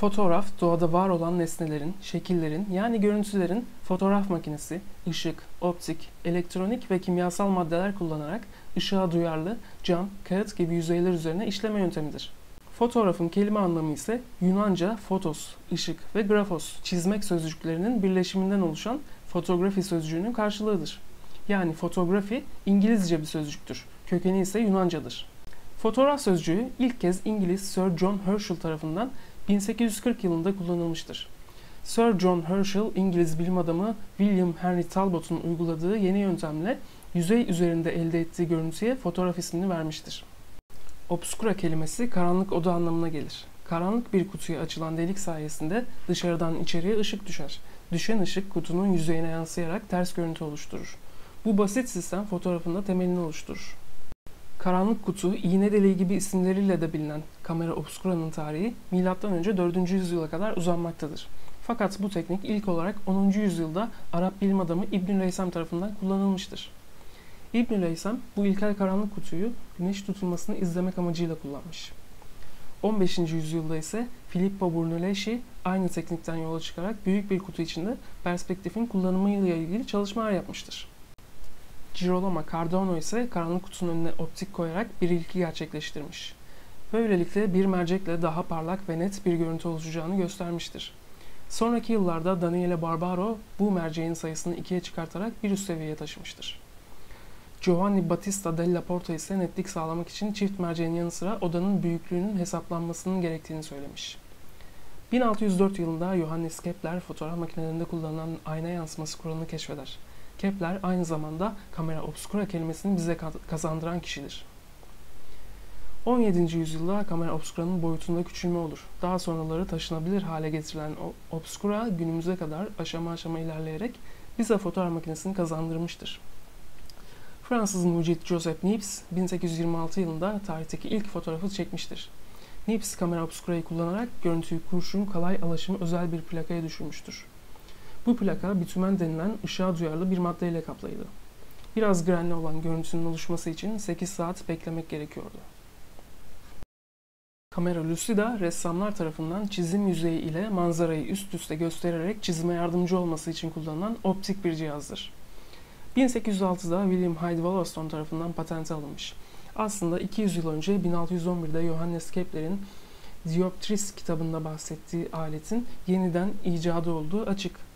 Fotoğraf, doğada var olan nesnelerin, şekillerin yani görüntülerin fotoğraf makinesi, ışık, optik, elektronik ve kimyasal maddeler kullanarak ışığa duyarlı cam, kağıt gibi yüzeyler üzerine işleme yöntemidir. Fotoğrafın kelime anlamı ise Yunanca fotos, ışık ve grafos, çizmek sözcüklerinin birleşiminden oluşan fotografi sözcüğünün karşılığıdır. Yani fotografi İngilizce bir sözcüktür. Kökeni ise Yunancadır. Fotoğraf sözcüğü ilk kez İngiliz Sir John Herschel tarafından 1840 yılında kullanılmıştır. Sir John Herschel, İngiliz bilim adamı William Henry Talbot'un uyguladığı yeni yöntemle yüzey üzerinde elde ettiği görüntüye fotoğraf ismini vermiştir. Obscura kelimesi karanlık oda anlamına gelir. Karanlık bir kutuya açılan delik sayesinde dışarıdan içeriye ışık düşer. Düşen ışık kutunun yüzeyine yansıyarak ters görüntü oluşturur. Bu basit sistem fotoğrafında temelini oluşturur. Karanlık kutu, iğne deliği gibi isimleriyle de bilinen kamera obscura'nın tarihi M.Ö. 4. yüzyıla kadar uzanmaktadır. Fakat bu teknik ilk olarak 10. yüzyılda Arap bilim adamı İbn Leysam tarafından kullanılmıştır. İbn Leysam bu ilkel karanlık kutuyu güneş tutulmasını izlemek amacıyla kullanmış. 15. yüzyılda ise Filippo Brunelleschi aynı teknikten yola çıkarak büyük bir kutu içinde perspektifin kullanımıyla ilgili çalışmalar yapmıştır. Girolamo Cardano ise karanlık kutunun önüne optik koyarak bir ilki gerçekleştirmiş. Böylelikle bir mercekle daha parlak ve net bir görüntü oluşacağını göstermiştir. Sonraki yıllarda Daniele Barbaro bu merceğin sayısını ikiye çıkartarak bir üst seviyeye taşımıştır. Giovanni Battista della Porta ise netlik sağlamak için çift merceğin yanı sıra odanın büyüklüğünün hesaplanmasının gerektiğini söylemiş. 1604 yılında Johannes Kepler fotoğraf makinelerinde kullanılan ayna yansıması kuralını keşfeder. Kepler aynı zamanda kamera obscura kelimesini bize kazandıran kişidir. 17. yüzyılda kamera obscura'nın boyutunda küçülme olur. Daha sonraları taşınabilir hale getirilen obscura günümüze kadar aşama aşama ilerleyerek bize fotoğraf makinesini kazandırmıştır. Fransız mucit Joseph Niepce 1826 yılında tarihteki ilk fotoğrafı çekmiştir. Niepce kamera obscura'yı kullanarak görüntüyü kurşun kalay alaşımı özel bir plakaya düşürmüştür. Bu plaka bitümen denilen ışığa duyarlı bir maddeyle kaplıydı. Biraz grenli olan görüntünün oluşması için 8 saat beklemek gerekiyordu. Kamera lucida ressamlar tarafından çizim yüzeyi ile manzarayı üst üste göstererek çizime yardımcı olması için kullanılan optik bir cihazdır. 1806'da William Hyde Wollaston tarafından patente alınmış. Aslında 200 yıl önce 1611'de Johannes Kepler'in Dioptris kitabında bahsettiği aletin yeniden icadı olduğu açık.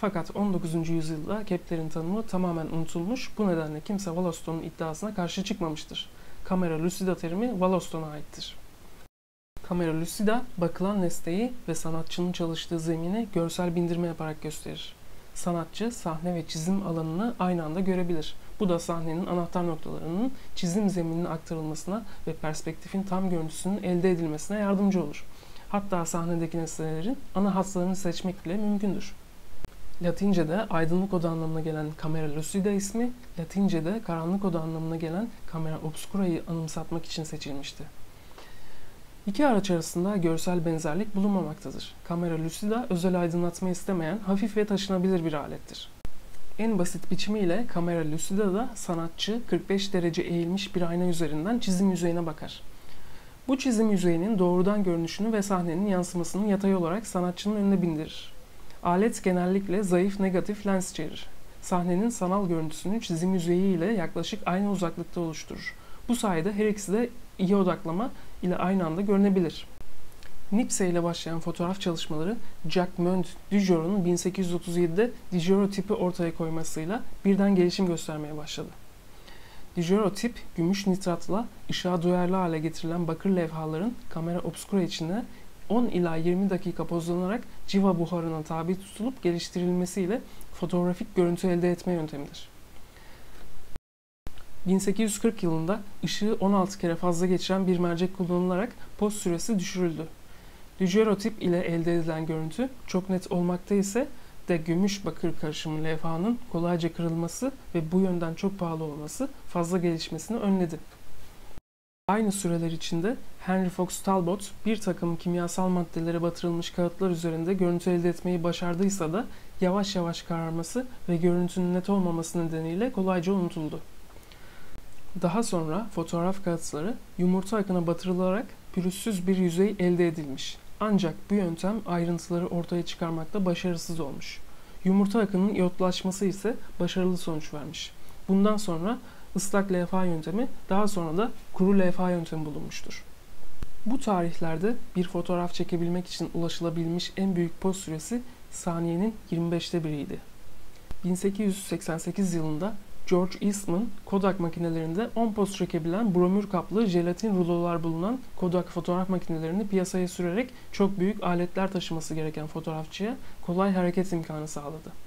Fakat 19. yüzyılda Kepler'in tanımı tamamen unutulmuş. Bu nedenle kimse Wollaston'un iddiasına karşı çıkmamıştır. Kamera lucida terimi Wollaston'a aittir. Kamera lucida, bakılan nesneyi ve sanatçının çalıştığı zemini görsel bindirme yaparak gösterir. Sanatçı sahne ve çizim alanını aynı anda görebilir. Bu da sahnenin anahtar noktalarının çizim zeminine aktarılmasına ve perspektifin tam görüntüsünün elde edilmesine yardımcı olur. Hatta sahnedeki nesnelerin ana hatlarını seçmek bile mümkündür. Latince'de aydınlık oda anlamına gelen camera lucida ismi, Latince'de karanlık oda anlamına gelen camera obscura'yı anımsatmak için seçilmişti. İki araç arasında görsel benzerlik bulunmamaktadır. Kamera lucida özel aydınlatma istemeyen hafif ve taşınabilir bir alettir. En basit biçimiyle kamera lucida da sanatçı 45 derece eğilmiş bir ayna üzerinden çizim yüzeyine bakar. Bu çizim yüzeyinin doğrudan görünüşünü ve sahnenin yansımasını yatay olarak sanatçının önüne bindirir. Alet genellikle zayıf negatif lens içerir. Sahnenin sanal görüntüsünü çizim yüzeyi ile yaklaşık aynı uzaklıkta oluşturur. Bu sayede her ikisi de iyi odaklama ile aynı anda görünebilir. Nipse ile başlayan fotoğraf çalışmaları Jacques Mont Dujour'un 1837'de Dijoro tipi ortaya koymasıyla birden gelişim göstermeye başladı. Dijoro tip, gümüş nitratla ışığa duyarlı hale getirilen bakır levhaların kamera obscura içine 10 ila 20 dakika pozlanarak civa buharına tabi tutulup geliştirilmesiyle fotoğrafik görüntü elde etme yöntemidir. 1840 yılında ışığı 16 kere fazla geçiren bir mercek kullanılarak poz süresi düşürüldü. Daguerreotip ile elde edilen görüntü çok net olmakta ise de gümüş bakır karışımı levhanın kolayca kırılması ve bu yönden çok pahalı olması fazla gelişmesini önledi. Aynı süreler içinde Henry Fox Talbot bir takım kimyasal maddelere batırılmış kağıtlar üzerinde görüntü elde etmeyi başardıysa da yavaş yavaş kararması ve görüntünün net olmaması nedeniyle kolayca unutuldu. Daha sonra fotoğraf kağıtları yumurta akına batırılarak pürüzsüz bir yüzey elde edilmiş. Ancak bu yöntem ayrıntıları ortaya çıkarmakta başarısız olmuş. Yumurta akının iyotlaşması ise başarılı sonuç vermiş. Bundan sonra ıslak levha yöntemi, daha sonra da kuru levha yöntemi bulunmuştur. Bu tarihlerde bir fotoğraf çekebilmek için ulaşılabilmiş en büyük poz süresi saniyenin 25'te biriydi. 1888 yılında George Eastman Kodak makinelerinde 10 poz çekebilen bromür kaplı jelatin rulolar bulunan Kodak fotoğraf makinelerini piyasaya sürerek çok büyük aletler taşıması gereken fotoğrafçıya kolay hareket imkanı sağladı.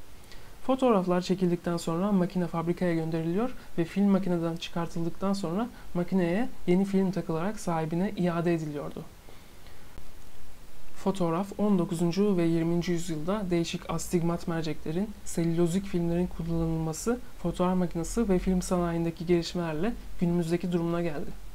Fotoğraflar çekildikten sonra makine fabrikaya gönderiliyor ve film makineden çıkartıldıktan sonra makineye yeni film takılarak sahibine iade ediliyordu. Fotoğraf 19. ve 20. yüzyılda değişik astigmat merceklerin, selülozik filmlerin kullanılması, fotoğraf makinesi ve film sanayindeki gelişmelerle günümüzdeki durumuna geldi.